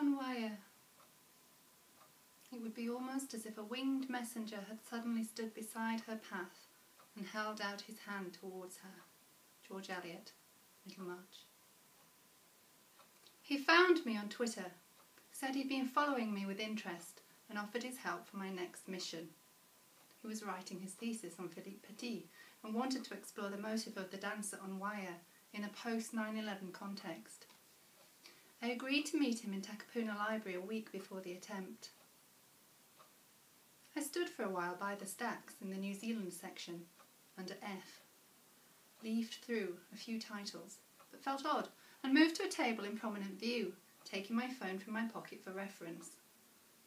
on wire. It would be almost as if a winged messenger had suddenly stood beside her path and held out his hand towards her. George Eliot, Middlemarch. He found me on Twitter, said he'd been following me with interest, and offered his help for my next mission. He was writing his thesis on Philippe Petit and wanted to explore the motive of the dancer on wire in a post 9 11 context. I agreed to meet him in Takapuna Library a week before the attempt. I stood for a while by the stacks in the New Zealand section, under F, leafed through a few titles, but felt odd, and moved to a table in prominent view, taking my phone from my pocket for reference.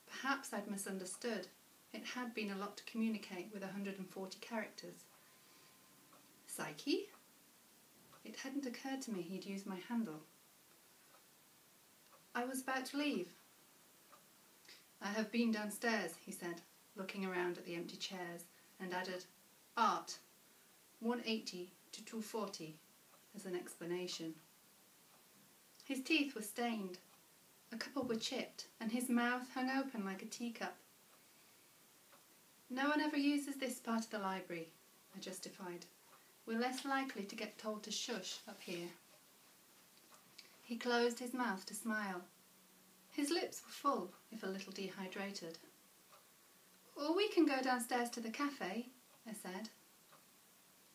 Perhaps I'd misunderstood. It had been a lot to communicate with 140 characters. Psyche? It hadn't occurred to me he'd use my handle. I was about to leave. I have been downstairs, he said, looking around at the empty chairs, and added, Art, 180 to 240, as an explanation. His teeth were stained. A couple were chipped, and his mouth hung open like a teacup. No one ever uses this part of the library, I justified. We're less likely to get told to shush up here. He closed his mouth to smile. His lips were full, if a little dehydrated. Or we can go downstairs to the cafe, I said.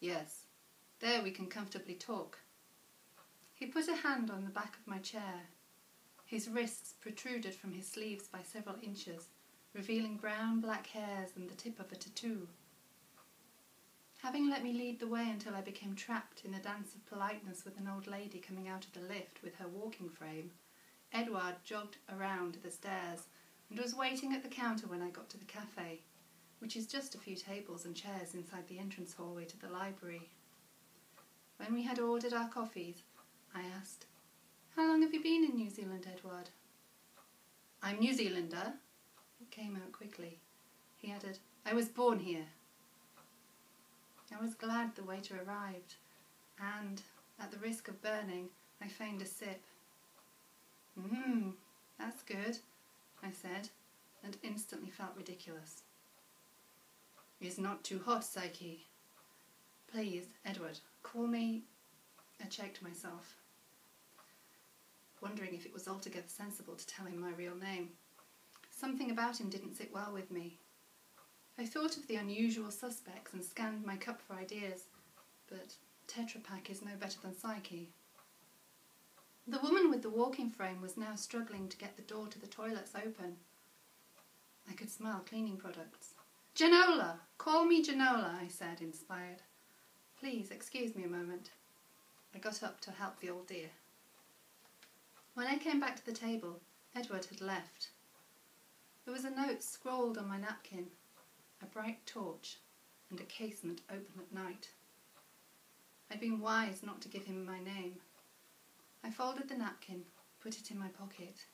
Yes, there we can comfortably talk. He put a hand on the back of my chair. His wrists protruded from his sleeves by several inches, revealing brown black hairs and the tip of a tattoo. Having let me lead the way until I became trapped in a dance of politeness with an old lady coming out of the lift with her walking frame, Edward jogged around the stairs and was waiting at the counter when I got to the cafe, which is just a few tables and chairs inside the entrance hallway to the library. When we had ordered our coffees, I asked, How long have you been in New Zealand, Edward? I'm New Zealander. It came out quickly. He added, I was born here. I was glad the waiter arrived, and, at the risk of burning, I feigned a sip. Mmm, that's good, I said, and instantly felt ridiculous. It's not too hot, Psyche. Please, Edward, call me. I checked myself, wondering if it was altogether sensible to tell him my real name. Something about him didn't sit well with me. I thought of the unusual suspects and scanned my cup for ideas, but Tetra Pak is no better than Psyche. The woman with the walking frame was now struggling to get the door to the toilets open. I could smell cleaning products. Janola! Call me Janola, I said, inspired. Please, excuse me a moment. I got up to help the old dear. When I came back to the table, Edward had left. There was a note scrawled on my napkin a bright torch, and a casement open at night. I'd been wise not to give him my name. I folded the napkin, put it in my pocket.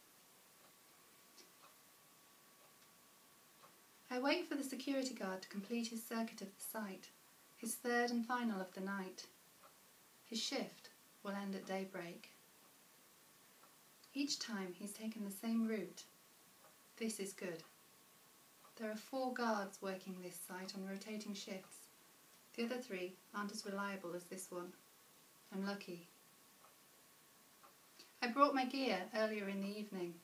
I wait for the security guard to complete his circuit of the site, his third and final of the night. His shift will end at daybreak. Each time he's taken the same route. This is good. There are four guards working this site on rotating shifts. The other three aren't as reliable as this one. I'm lucky. I brought my gear earlier in the evening,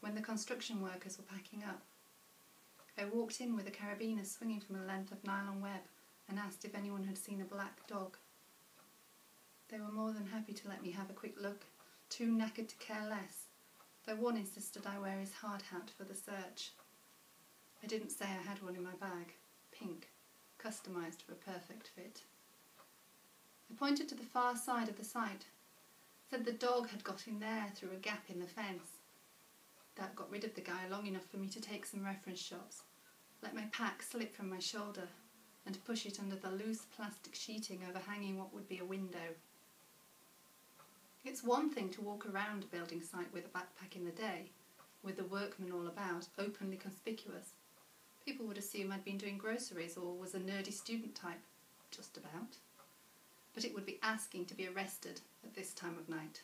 when the construction workers were packing up. I walked in with a carabiner swinging from a length of nylon web and asked if anyone had seen a black dog. They were more than happy to let me have a quick look, too knackered to care less, though one insisted I wear his hard hat for the search. I didn't say I had one in my bag, pink, customised for a perfect fit. I pointed to the far side of the site, said the dog had got in there through a gap in the fence. That got rid of the guy long enough for me to take some reference shots, let my pack slip from my shoulder, and push it under the loose plastic sheeting overhanging what would be a window. It's one thing to walk around a building site with a backpack in the day, with the workmen all about, openly conspicuous. People would assume I'd been doing groceries or was a nerdy student type, just about. But it would be asking to be arrested at this time of night.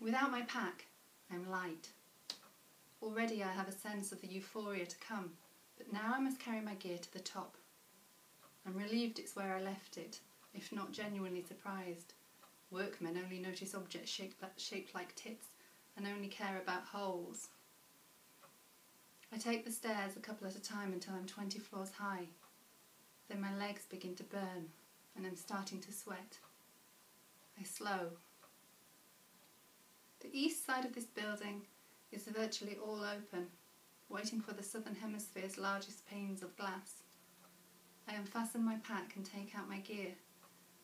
Without my pack, I'm light. Already I have a sense of the euphoria to come, but now I must carry my gear to the top. I'm relieved it's where I left it, if not genuinely surprised. Workmen only notice objects shaped, like tits and only care about holes. I take the stairs a couple at a time until I'm 20 floors high. Then my legs begin to burn and I'm starting to sweat. I slow. The east side of this building is virtually all open, waiting for the southern hemisphere's largest panes of glass. I unfasten my pack and take out my gear,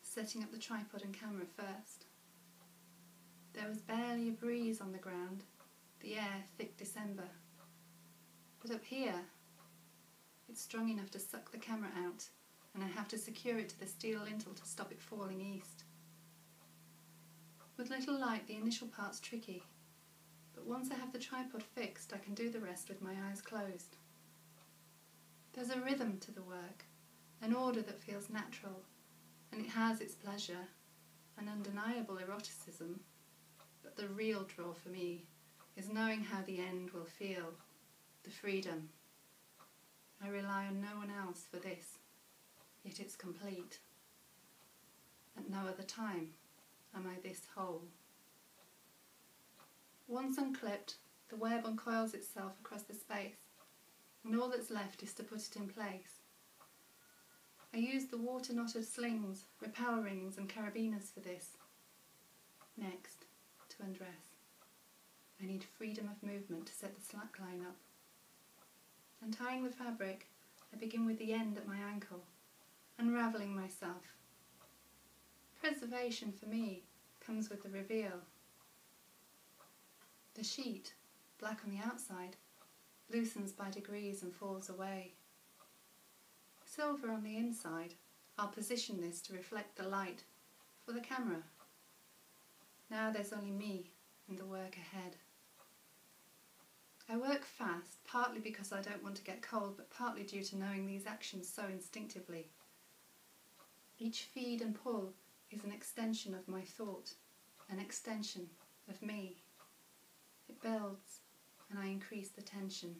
setting up the tripod and camera first. There was barely a breeze on the ground, the air thick December. But up here, it's strong enough to suck the camera out, and I have to secure it to the steel lintel to stop it falling east. With little light, the initial part's tricky, but once I have the tripod fixed, I can do the rest with my eyes closed. There's a rhythm to the work, an order that feels natural, and it has its pleasure, an undeniable eroticism, but the real draw for me is knowing how the end will feel, the freedom. I rely on no one else for this, yet it's complete. At no other time am I this whole. Once unclipped, the web uncoils itself across the space, and all that's left is to put it in place. I use the water knotted slings, rappel rings, and carabiners for this. Next, to undress. I need freedom of movement to set the slack line up. Untying the fabric, I begin with the end at my ankle, unravelling myself. Preservation for me comes with the reveal. The sheet, black on the outside, loosens by degrees and falls away. Silver on the inside, I'll position this to reflect the light for the camera. Now there's only me and the work ahead. I work fast, partly because I don't want to get cold, but partly due to knowing these actions so instinctively. Each feed and pull is an extension of my thought, an extension of me. It builds, and I increase the tension.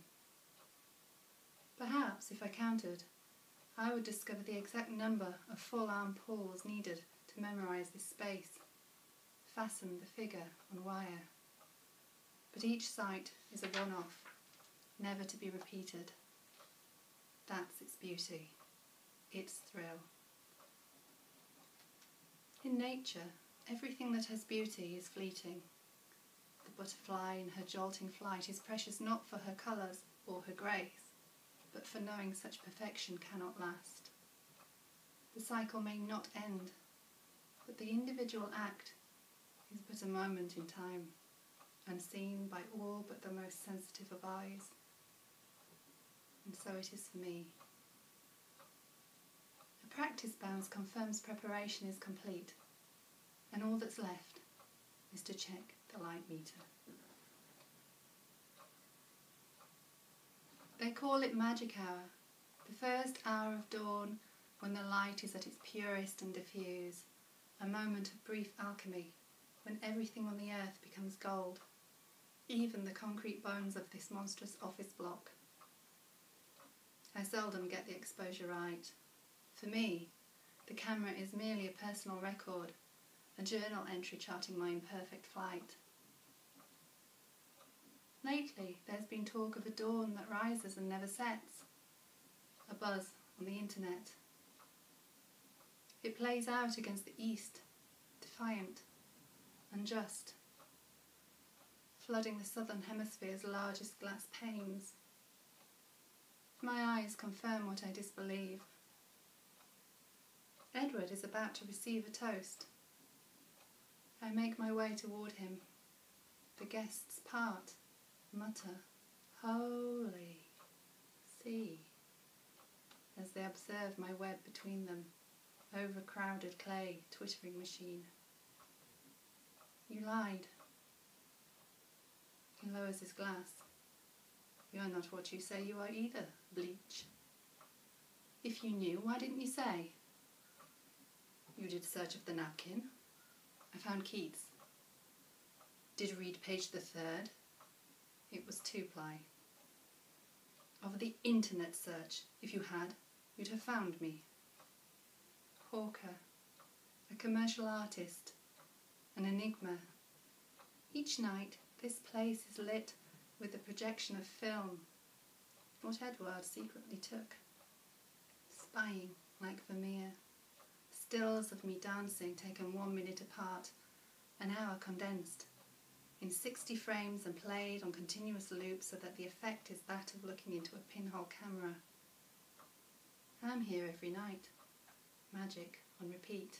Perhaps, if I counted, I would discover the exact number of full arm pulls needed to memorize this space, fasten the figure on wire. But each sight is a one off, never to be repeated. That's its beauty, its thrill. In nature, everything that has beauty is fleeting. The butterfly in her jolting flight is precious not for her colours or her grace, but for knowing such perfection cannot last. The cycle may not end, but the individual act is but a moment in time, unseen by all but the most sensitive of eyes. And so it is for me. A practice bounce confirms preparation is complete, and all that's left is to check the light meter. They call it magic hour, the first hour of dawn when the light is at its purest and diffuse, a moment of brief alchemy when everything on the earth becomes gold, even the concrete bones of this monstrous office block. I seldom get the exposure right. For me, the camera is merely a personal record, a journal entry charting my imperfect flight. Lately, there's been talk of a dawn that rises and never sets, a buzz on the internet. It plays out against the east, defiant, unjust, flooding the southern hemisphere's largest glass panes. My eyes confirm what I disbelieve. Edward is about to receive a toast. I make my way toward him. The guests part mutter, Holy, see, as they observe my web between them, overcrowded Klee, twittering machine. You lied. He lowers his glass. You're not what you say you are either, bleach. If you knew, why didn't you say? You did search of the napkin. I found Keith's. Did read page the third. It was two ply. Of the internet search, if you had, you'd have found me. Hawker, a commercial artist, an enigma. Each night, this place is lit with the projection of film, what Edward secretly took. Spying like Vermeer. Stills of me dancing taken one minute apart, an hour condensed, in 60 frames and played on continuous loops so that the effect is that of looking into a pinhole camera. I'm here every night. Magic on repeat.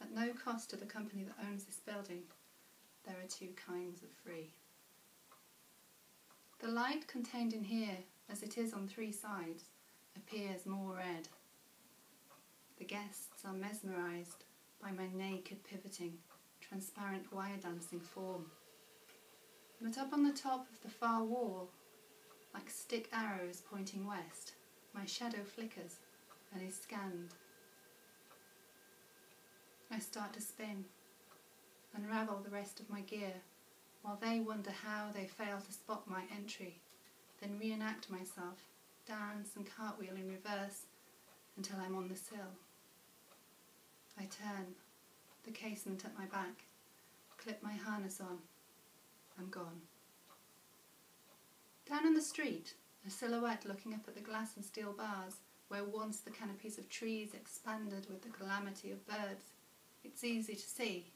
At no cost to the company that owns this building, there are two kinds of free. The light contained in here, as it is on three sides, appears more red. The guests are mesmerised by my naked pivoting, transparent wire dancing form. But up on the top of the far wall, like stick arrows pointing west, my shadow flickers and is scanned. I start to spin, unravel the rest of my gear, while they wonder how they fail to spot my entry, then reenact myself, dance and cartwheel in reverse until I'm on the sill. I turn, the casement at my back, clip my harness on. I'm gone. Down in the street, a silhouette looking up at the glass and steel bars, where once the canopies of trees expanded with the calamity of birds. It's easy to see.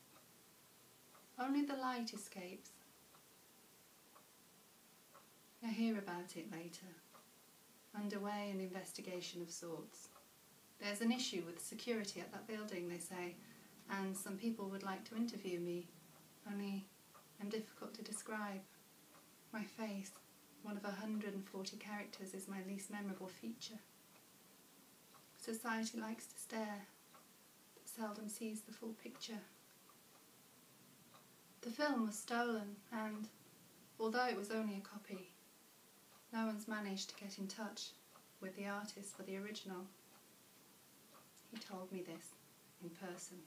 Only the light escapes. I hear about it later. Underway an investigation of sorts. There's an issue with security at that building, they say, and some people would like to interview me, only I'm difficult to describe. My face, one of 140 characters, is my least memorable feature. Society likes to stare, but seldom sees the full picture. The film was stolen, and although it was only a copy, no one's managed to get in touch with the artist for the original. He told me this in person.